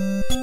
Thank